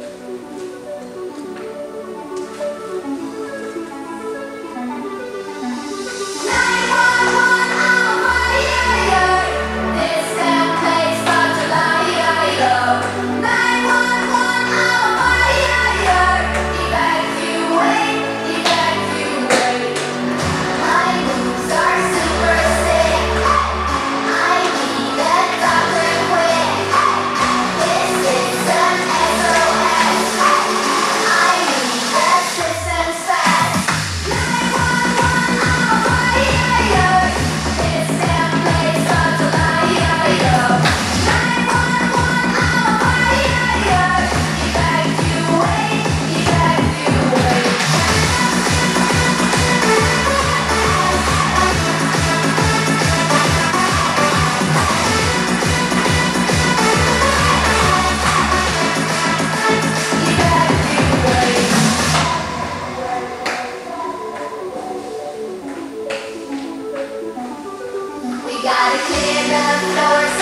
It go I clear the floors.